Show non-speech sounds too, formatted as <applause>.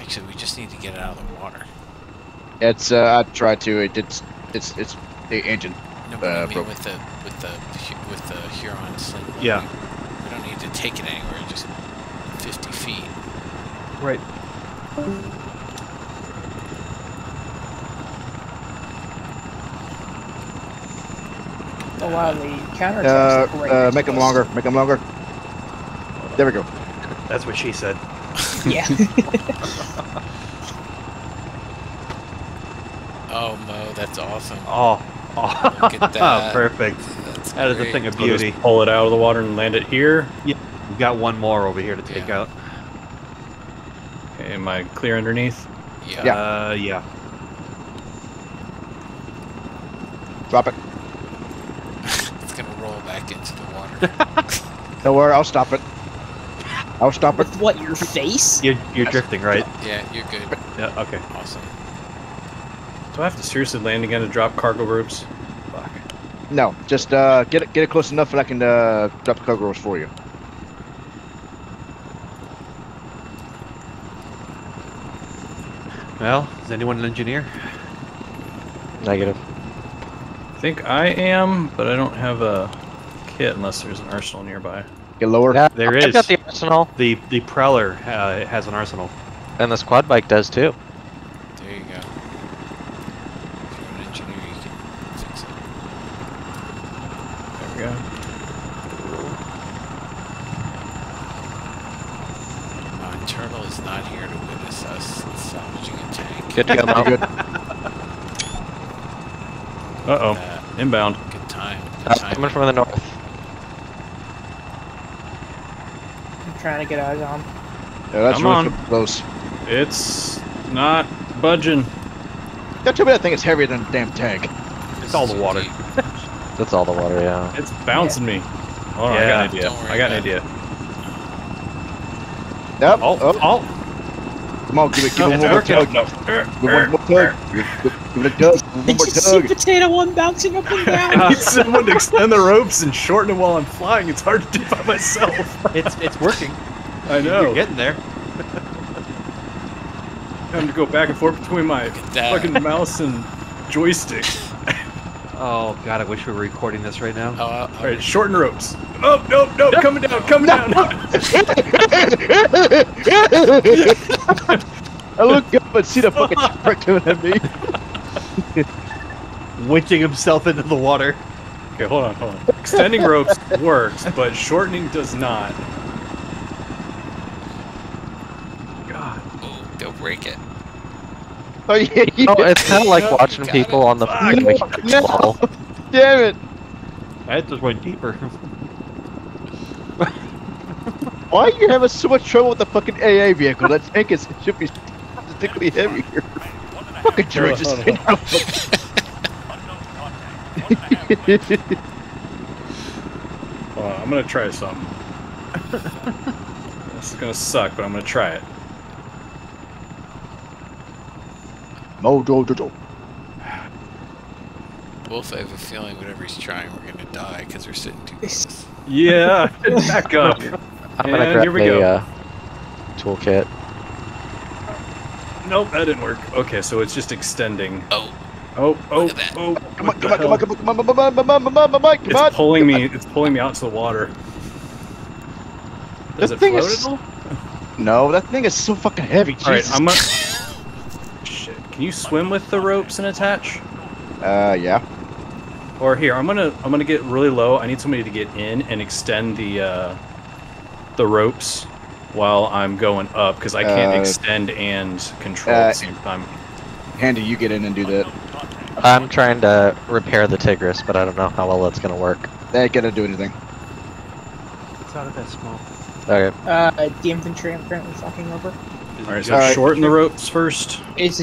Actually, we just need to get it out of the water. It's uh, I tried to. It, it's it's it's the engine. No, but I Uh, mean with the with the with the Huron sling. boat, Yeah. We, we don't need to take it anywhere. Just 50 feet. Right. Oh wow, the counter Uh, attacks uh, make them longer. Make them longer. There we go. That's what she said. Yeah. <laughs> Oh, Mo, that's awesome. Oh. oh. Look at <laughs> that. Perfect. That's That is a thing of So just beauty. pull it out of the water and land it here. We've got one more over here to take Yeah. out. Okay, am I clear underneath? Yeah. Yeah. Uh, yeah. Drop it. <laughs> It's gonna roll back into the water. Don't worry. I'll stop it. I'll stop it. With what, your face? You're, you're drifting, right? yeah, you're good. Yeah. Okay. Awesome. Do I have to seriously land again to drop cargo ropes? Fuck. No, just uh, get it get it close enough, and I can uh, drop the cargo ropes for you. Well, is anyone an engineer? Negative. I think I am, but I don't have a kit unless there's an arsenal nearby. Get lower. Yeah, There I've is. got the arsenal, The the Prowler uh, has an arsenal. and the squad bike does too. There you go. If you're an engineer, you can fix it. There we go. Uh, Turtle is not here to witness us salvaging a tank. Good to go, Mo. Good. Uh oh. Uh, Inbound. good time. Good Uh, time. coming from the north. I'm trying to get eyes on. Yeah, that's Come really on. close. It's not budging. Don't tell me that thing is heavier than a damn tank. It's all the water. deep. <laughs> That's all the water, yeah. It's bouncing me. Hold on, I got an idea. I got an idea. Yep. Oh, Oh, oh. Come on, give it, give it one more working. tug. No. Give it one more tug. Give it- a tug. One Did more you see tug. Potato One bouncing up and I <laughs> down? need someone to extend the ropes and shorten it while I'm flying. It's hard to do by myself. It's it's working. I know. You're getting there. <laughs> Having to go back and forth between my Look at that. fucking mouse and joystick. Oh god, I wish we were recording this right now. Oh, I'll- All right, shorten ropes. Oh no, no, coming down, coming down. <laughs> I look up and see the fucking <laughs> shipwreck coming at me. Winching himself into the water. Okay, hold on, hold on. Extending ropes works, but shortening does not. God. oh, they'll break it. Oh yeah, you Oh, it's kind of like No, watching people it. on the Fuck. fucking No, no. wall. <laughs> Damn it! That just went deeper. <laughs> Why are you having so much trouble with the fucking AA vehicle? That tank is should be particularly heavier. Fucking George Hold on, is Hold on, I'm gonna try something. this is gonna suck, but I'm gonna try it. Mojo Jojo. Wolf, I have a feeling whatever he's trying, we're gonna die because we're sitting too close. Yeah, back up. <laughs> I'm gonna grab here we a go. uh, toolkit. Nope, that didn't work. Okay, so it's just extending. Oh, Oh, oh, Look at that. oh! Come on, come on, come on, come on, come on, come on, come on, come on, come on, come on, come on. It's pulling me. It's pulling me out to the water. Does This it thing float is- at all? No, that thing is so fucking heavy. All right, I'm gonna. <laughs> Shit. Can you swim with the ropes and attach? Uh, yeah. Or here, I'm gonna I'm gonna get really low. I need somebody to get in and extend the uh, the ropes while I'm going up because I can't Uh, extend and control uh, at the same time. Handy, you get in and do that. I'm trying to repair the Tigris, but I don't know how well that's gonna work. They ain't gonna do anything. It's not of that small. Okay. Uh, the infantry I'm currently fucking over. All right, so All right. shorten the ropes first. It's